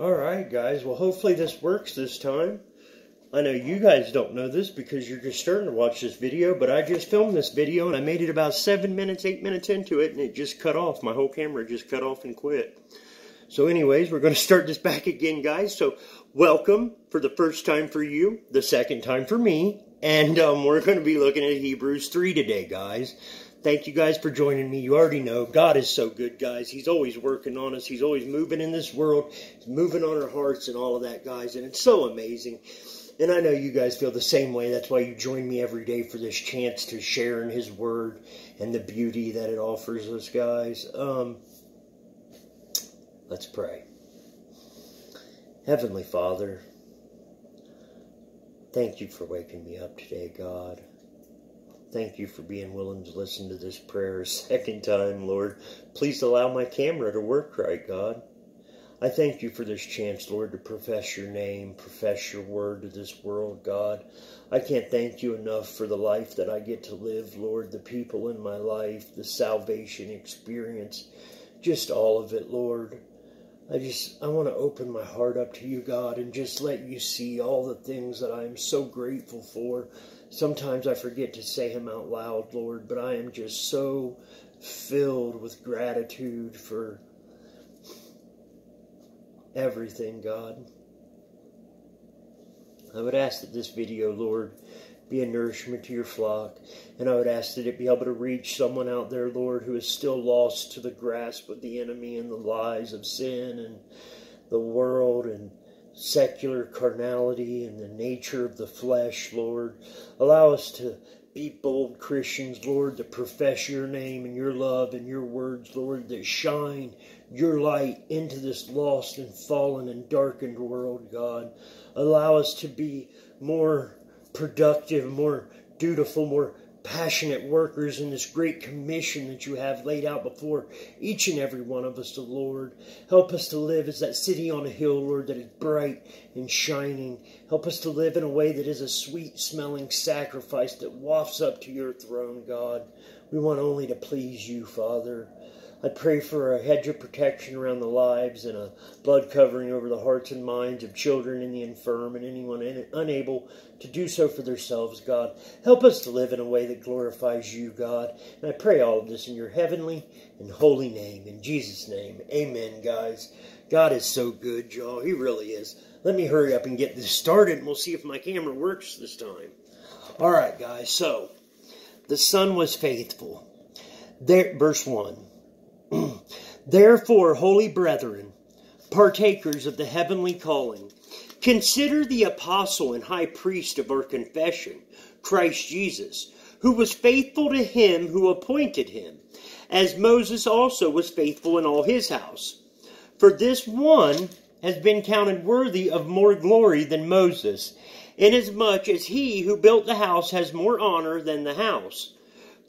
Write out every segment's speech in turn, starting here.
Alright, guys. Well, hopefully this works this time. I know you guys don't know this because you're just starting to watch this video, but I just filmed this video and I made it about 7 minutes, 8 minutes into it, and it just cut off. My whole camera just cut off and quit. So anyways, we're going to start this back again, guys. So welcome for the first time for you, the second time for me, and um, we're going to be looking at Hebrews 3 today, guys. Thank you guys for joining me. You already know God is so good, guys. He's always working on us. He's always moving in this world. He's moving on our hearts and all of that, guys. And it's so amazing. And I know you guys feel the same way. That's why you join me every day for this chance to share in His Word and the beauty that it offers us, guys. Um, let's pray. Heavenly Father, thank you for waking me up today, God. Thank you for being willing to listen to this prayer a second time, Lord. Please allow my camera to work right, God. I thank you for this chance, Lord, to profess your name, profess your word to this world, God. I can't thank you enough for the life that I get to live, Lord, the people in my life, the salvation experience, just all of it, Lord. I just, I want to open my heart up to you, God, and just let you see all the things that I am so grateful for Sometimes I forget to say him out loud, Lord, but I am just so filled with gratitude for everything, God. I would ask that this video, Lord, be a nourishment to your flock. And I would ask that it be able to reach someone out there, Lord, who is still lost to the grasp of the enemy and the lies of sin and the world and secular carnality and the nature of the flesh, Lord. Allow us to be bold Christians, Lord, to profess your name and your love and your words, Lord, that shine your light into this lost and fallen and darkened world, God. Allow us to be more productive, more dutiful, more passionate workers in this great commission that you have laid out before each and every one of us, the Lord. Help us to live as that city on a hill, Lord, that is bright and shining. Help us to live in a way that is a sweet smelling sacrifice that wafts up to your throne, God. We want only to please you, Father. I pray for a hedge of protection around the lives and a blood covering over the hearts and minds of children and the infirm and anyone unable to do so for themselves, God. Help us to live in a way that glorifies you, God. And I pray all of this in your heavenly and holy name. In Jesus' name, amen, guys. God is so good, y'all. He really is. Let me hurry up and get this started, and we'll see if my camera works this time. All right, guys. So, the Son was faithful. There, verse 1. Therefore, holy brethren, partakers of the heavenly calling, consider the apostle and high priest of our confession, Christ Jesus, who was faithful to him who appointed him, as Moses also was faithful in all his house. For this one has been counted worthy of more glory than Moses, inasmuch as he who built the house has more honor than the house.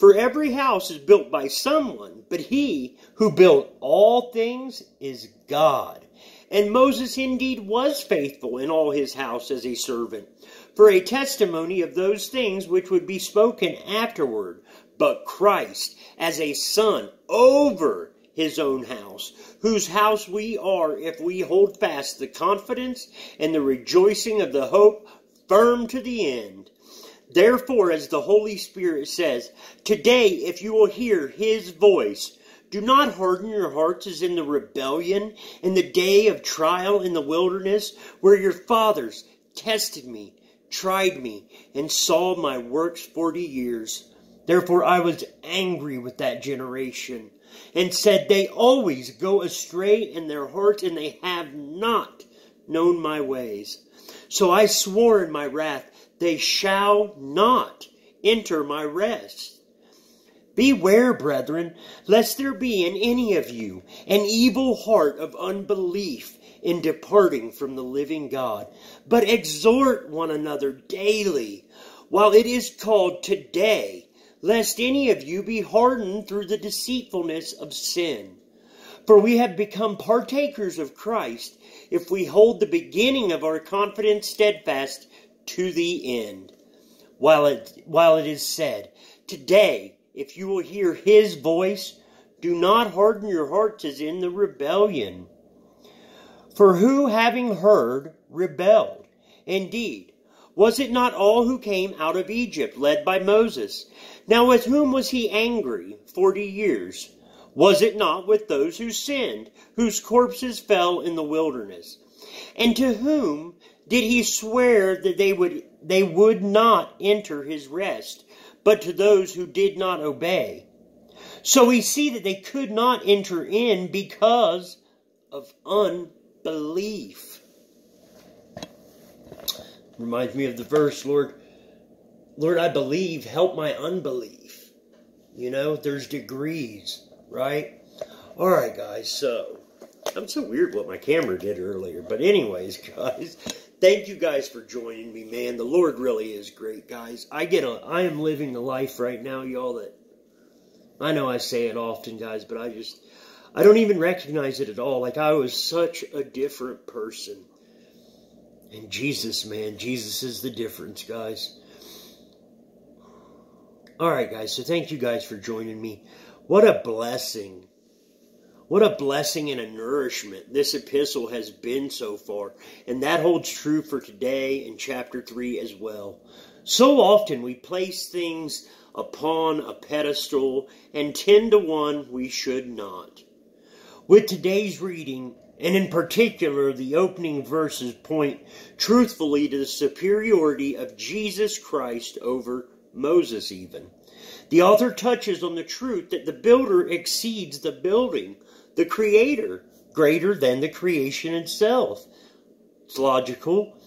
For every house is built by someone, but he who built all things is God. And Moses indeed was faithful in all his house as a servant, for a testimony of those things which would be spoken afterward. But Christ as a son over his own house, whose house we are if we hold fast the confidence and the rejoicing of the hope firm to the end. Therefore, as the Holy Spirit says, today, if you will hear his voice, do not harden your hearts as in the rebellion in the day of trial in the wilderness, where your fathers tested me, tried me, and saw my works forty years. Therefore I was angry with that generation, and said, They always go astray in their hearts, and they have not known my ways. So I swore in my wrath, they shall not enter my rest. Beware, brethren, lest there be in any of you an evil heart of unbelief in departing from the living God. But exhort one another daily, while it is called today, lest any of you be hardened through the deceitfulness of sin. For we have become partakers of Christ if we hold the beginning of our confidence steadfast to the end. While it, while it is said, Today, if you will hear his voice, do not harden your hearts as in the rebellion. For who, having heard, rebelled? Indeed, was it not all who came out of Egypt, led by Moses? Now with whom was he angry forty years? Was it not with those who sinned, whose corpses fell in the wilderness? And to whom did he swear that they would they would not enter his rest, but to those who did not obey? So we see that they could not enter in because of unbelief. Reminds me of the verse, Lord, Lord, I believe, help my unbelief. You know, there's degrees, right? All right, guys, so I'm so weird what my camera did earlier. But, anyways, guys, thank you guys for joining me, man. The Lord really is great, guys. I get a, I am living the life right now, y'all, that I know I say it often, guys, but I just, I don't even recognize it at all. Like I was such a different person. And Jesus, man, Jesus is the difference, guys. All right, guys, so thank you guys for joining me. What a blessing. What a blessing and a nourishment this epistle has been so far. And that holds true for today in chapter 3 as well. So often we place things upon a pedestal, and 10 to 1 we should not. With today's reading, and in particular the opening verses, point truthfully to the superiority of Jesus Christ over Moses, even. The author touches on the truth that the builder exceeds the building, the creator, greater than the creation itself. It's logical.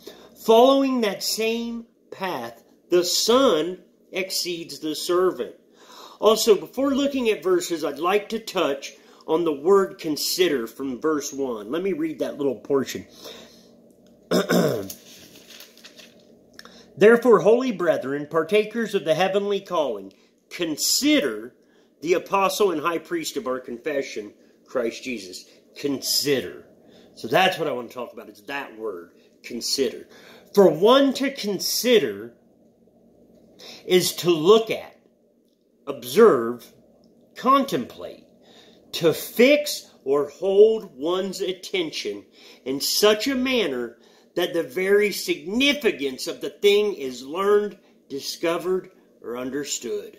Following that same path, the Son exceeds the servant. Also, before looking at verses, I'd like to touch on the word consider from verse 1. Let me read that little portion. Therefore, holy brethren, partakers of the heavenly calling, consider the apostle and high priest of our confession, Christ Jesus. Consider. So that's what I want to talk about. It's that word, consider. For one to consider is to look at, observe, contemplate to fix or hold one's attention in such a manner that the very significance of the thing is learned, discovered, or understood.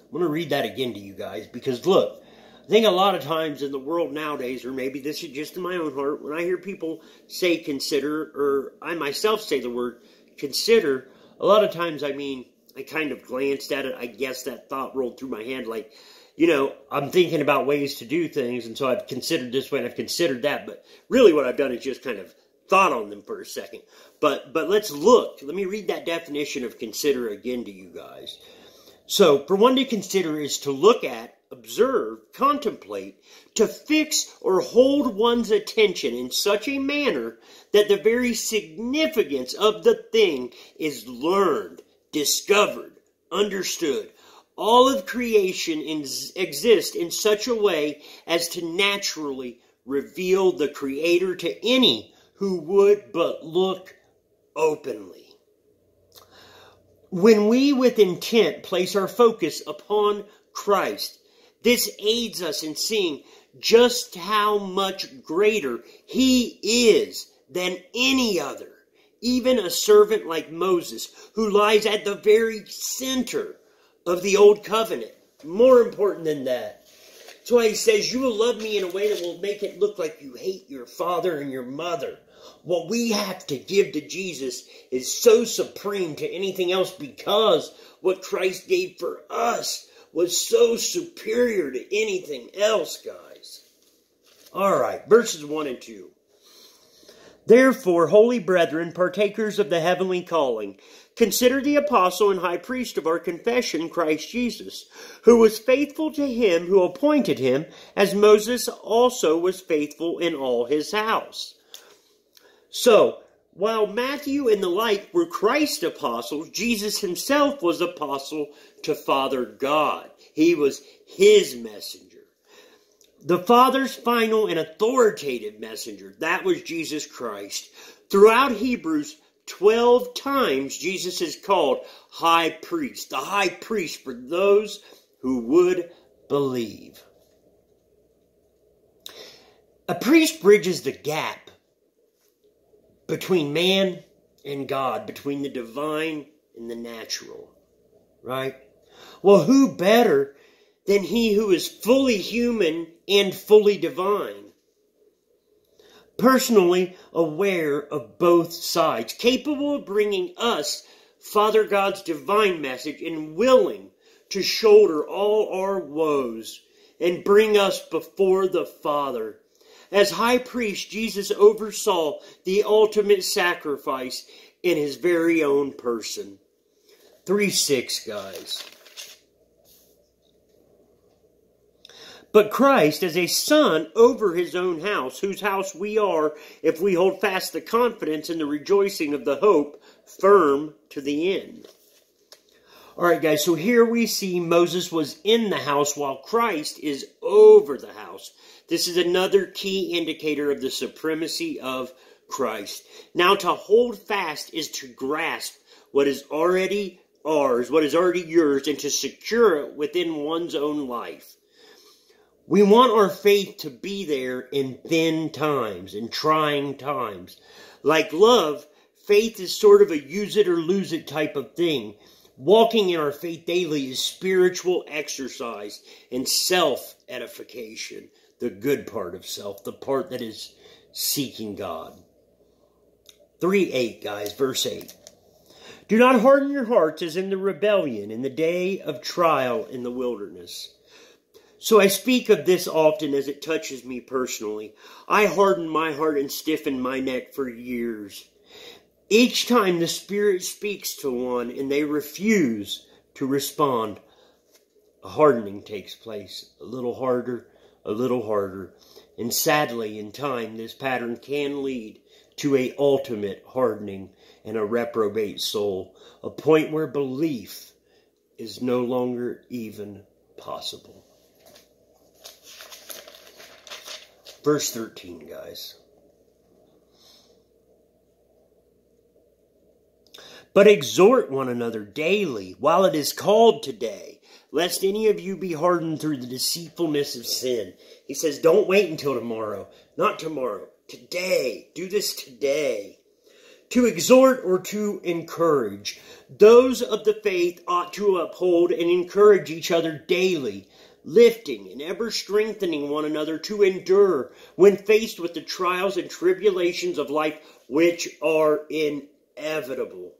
I'm going to read that again to you guys because look, I think a lot of times in the world nowadays, or maybe this is just in my own heart, when I hear people say consider, or I myself say the word consider, a lot of times I mean, I kind of glanced at it. I guess that thought rolled through my head like, you know, I'm thinking about ways to do things, and so I've considered this way and I've considered that. But really, what I've done is just kind of thought on them for a second. But but let's look. Let me read that definition of consider again to you guys. So, for one to consider is to look at, observe, contemplate, to fix or hold one's attention in such a manner that the very significance of the thing is learned, discovered, understood, all of creation exists in such a way as to naturally reveal the Creator to any who would but look openly. When we with intent place our focus upon Christ, this aids us in seeing just how much greater He is than any other, even a servant like Moses, who lies at the very center of the old covenant. More important than that. That's why he says, You will love me in a way that will make it look like you hate your father and your mother. What we have to give to Jesus is so supreme to anything else because what Christ gave for us was so superior to anything else, guys. All right, verses 1 and 2. Therefore, holy brethren, partakers of the heavenly calling, Consider the apostle and high priest of our confession, Christ Jesus, who was faithful to him who appointed him, as Moses also was faithful in all his house. So, while Matthew and the like were Christ apostles, Jesus himself was apostle to Father God. He was his messenger. The Father's final and authoritative messenger, that was Jesus Christ. Throughout Hebrews, 12 times Jesus is called high priest, the high priest for those who would believe. A priest bridges the gap between man and God, between the divine and the natural. Right? Well, who better than he who is fully human and fully divine? Personally aware of both sides, capable of bringing us Father God's divine message and willing to shoulder all our woes and bring us before the Father. As high priest, Jesus oversaw the ultimate sacrifice in his very own person. 3 6, guys. But Christ, as a son over his own house, whose house we are, if we hold fast the confidence and the rejoicing of the hope firm to the end. All right, guys, so here we see Moses was in the house while Christ is over the house. This is another key indicator of the supremacy of Christ. Now, to hold fast is to grasp what is already ours, what is already yours, and to secure it within one's own life. We want our faith to be there in thin times, in trying times. Like love, faith is sort of a use it or lose it type of thing. Walking in our faith daily is spiritual exercise and self edification, the good part of self, the part that is seeking God. 3 8, guys, verse 8. Do not harden your hearts as in the rebellion in the day of trial in the wilderness. So I speak of this often as it touches me personally. I hardened my heart and stiffened my neck for years. Each time the Spirit speaks to one and they refuse to respond, a hardening takes place. A little harder, a little harder. And sadly, in time, this pattern can lead to a ultimate hardening and a reprobate soul, a point where belief is no longer even possible. Verse 13, guys. But exhort one another daily while it is called today, lest any of you be hardened through the deceitfulness of sin. He says, don't wait until tomorrow. Not tomorrow. Today. Do this today. To exhort or to encourage. Those of the faith ought to uphold and encourage each other daily, lifting and ever strengthening one another to endure when faced with the trials and tribulations of life which are inevitable.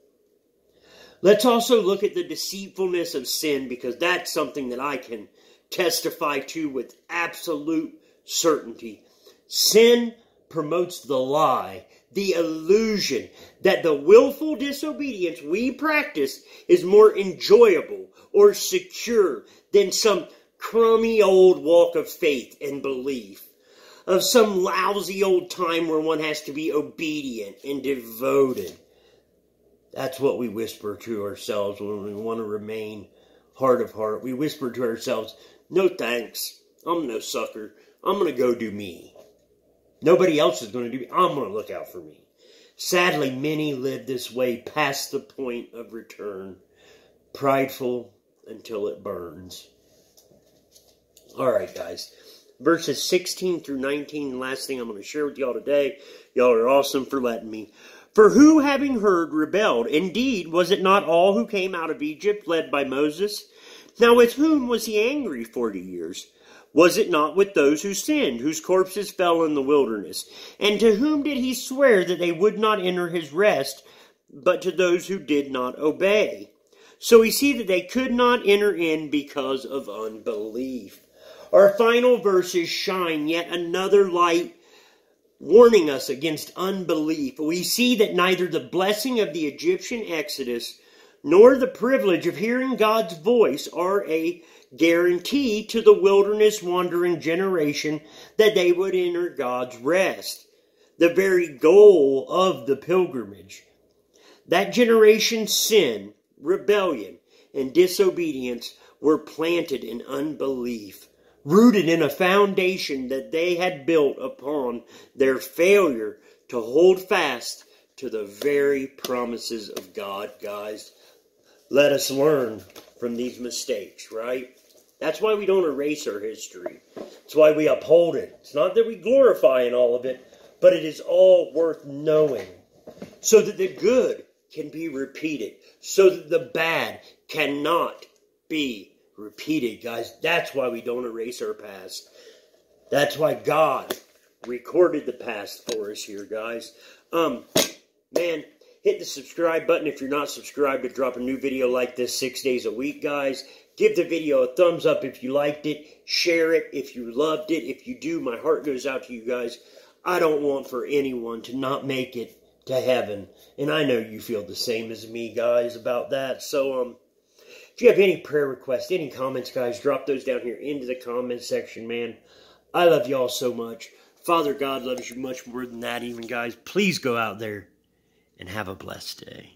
Let's also look at the deceitfulness of sin because that's something that I can testify to with absolute certainty. Sin promotes the lie, the illusion that the willful disobedience we practice is more enjoyable or secure than some crummy old walk of faith and belief, of some lousy old time where one has to be obedient and devoted. That's what we whisper to ourselves when we want to remain heart of heart. We whisper to ourselves, no thanks. I'm no sucker. I'm going to go do me. Nobody else is going to do me. I'm going to look out for me. Sadly, many live this way past the point of return, prideful until it burns. All right, guys. Verses 16 through 19, last thing I'm going to share with y'all today. Y'all are awesome for letting me. For who, having heard, rebelled? Indeed, was it not all who came out of Egypt, led by Moses? Now with whom was he angry forty years? Was it not with those who sinned, whose corpses fell in the wilderness? And to whom did he swear that they would not enter his rest, but to those who did not obey? So we see that they could not enter in because of unbelief. Our final verses shine yet another light warning us against unbelief, we see that neither the blessing of the Egyptian exodus nor the privilege of hearing God's voice are a guarantee to the wilderness wandering generation that they would enter God's rest, the very goal of the pilgrimage. That generation's sin, rebellion, and disobedience were planted in unbelief rooted in a foundation that they had built upon their failure to hold fast to the very promises of God, guys. Let us learn from these mistakes, right? That's why we don't erase our history. It's why we uphold it. It's not that we glorify in all of it, but it is all worth knowing. so that the good can be repeated, so that the bad cannot be repeated, guys. That's why we don't erase our past. That's why God recorded the past for us here, guys. Um, man, hit the subscribe button if you're not subscribed to drop a new video like this six days a week, guys. Give the video a thumbs up if you liked it. Share it if you loved it. If you do, my heart goes out to you guys. I don't want for anyone to not make it to heaven. And I know you feel the same as me, guys, about that. So, um, if you have any prayer requests, any comments, guys, drop those down here into the comment section, man. I love y'all so much. Father God loves you much more than that, even, guys. Please go out there and have a blessed day.